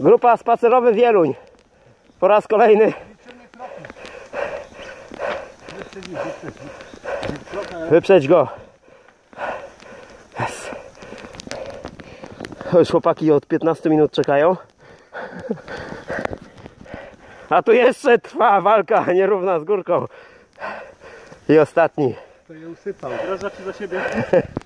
Grupa spacerowy Wieluń. Po raz kolejny. Wyprzeć go. Yes. Już chłopaki od 15 minut czekają. A tu jeszcze trwa walka nierówna z górką. I ostatni. To je usypał. Teraz za siebie.